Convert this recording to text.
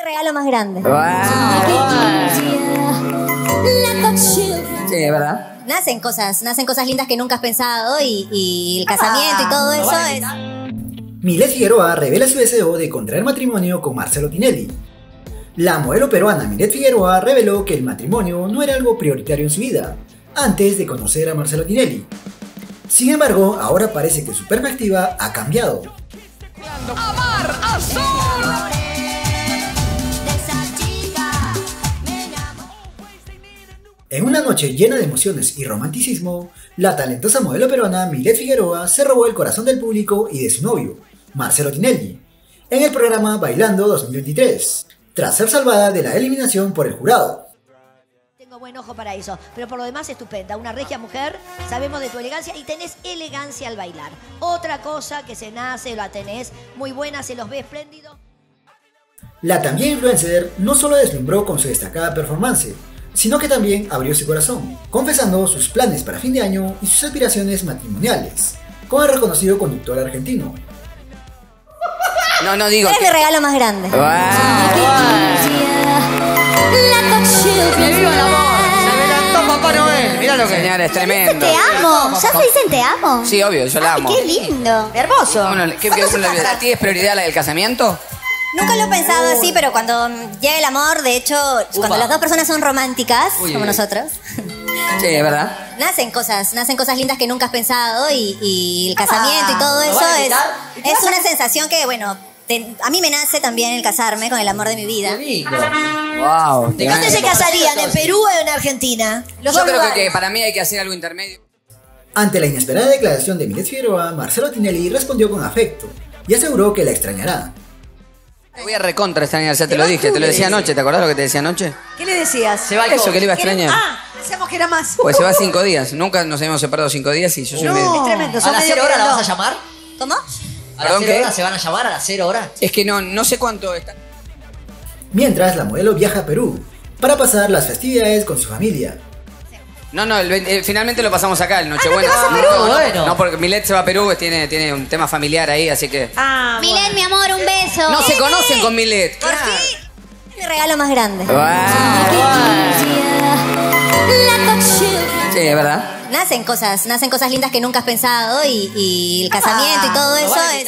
mi regalo más grande. Sí, es verdad. Nacen cosas, nacen cosas lindas que nunca has pensado y, y el casamiento y todo eso es... Milet Figueroa revela su deseo de contraer matrimonio con Marcelo Tinelli. La modelo peruana Milet Figueroa reveló que el matrimonio no era algo prioritario en su vida, antes de conocer a Marcelo Tinelli. Sin embargo, ahora parece que su perspectiva ha cambiado. En una noche llena de emociones y romanticismo, la talentosa modelo peruana Milet Figueroa se robó el corazón del público y de su novio, Marcelo Tinelli, en el programa Bailando 2023, tras ser salvada de la eliminación por el jurado. Tengo buen ojo para eso, pero por lo demás estupenda. Una regia mujer, sabemos de tu elegancia y tenés elegancia al bailar. Otra cosa que se nace, la tenés muy buena, se los ve espléndido. La también influencer no solo deslumbró con su destacada performance, sino que también abrió su corazón, confesando sus planes para fin de año y sus aspiraciones matrimoniales, con el reconocido conductor argentino. No, no digo Es que... mi regalo más grande. ¡Que viva el adelantó Papá Noel! Mira lo que es. Señora, es tremendo. Te amo, ya se dicen te amo. Sí, obvio, yo la Ay, amo. qué lindo. Hermoso. Bueno, ¿qué, qué, ¿A ti es prioridad la del casamiento? Nunca lo he pensado así, pero cuando llega el amor, de hecho, cuando las dos personas son románticas, Uy, como nosotros, Sí, es verdad. nacen cosas, nacen cosas lindas que nunca has pensado y, y el casamiento y todo eso es, es una sensación que, bueno, te- a mí me nace también el casarme con el amor de mi vida. Wow. ¿Dónde se casarían? ¿En Perú o en Argentina? Los Yo creo que, lugares. que para mí hay que hacer algo intermedio. Ante la inesperada declaración de Milet Figueroa, Marcelo Tinelli respondió con afecto y aseguró que la extrañará. Te voy a recontra extrañar, ya te Te lo dije, tú, te lo decía anoche, ¿te acordás lo que te decía anoche? ¿Qué le decías? Se va Eso, COVID. que le iba a extrañar. Ah, decíamos que era más. Pues se va cinco días, nunca nos habíamos separado cinco días y yo soy medio- Es tremendo. ¿A las 0 horas la vas a llamar? ¿Cómo? ¿A las ¿Perdón, 0 qué? horas se van a llamar a las 0 horas? Es que no, no sé cuánto está. Mientras la modelo viaja a Perú para pasar las festividades con su familia. No, no, el eh, finalmente lo pasamos acá, el Nochebuena. vas a no, Perú? no, no, Bueno. no, porque Milet se va a Perú, tiene, tiene un tema familiar ahí, así que. Ah, Milen, mi amor, un beso. No se conocen con Milet. Por fin. Mi regalo más grande. Sí, es verdad. Nacen cosas, nacen cosas lindas que nunca has pensado y, y el casamiento y todo ¿Lo eso es...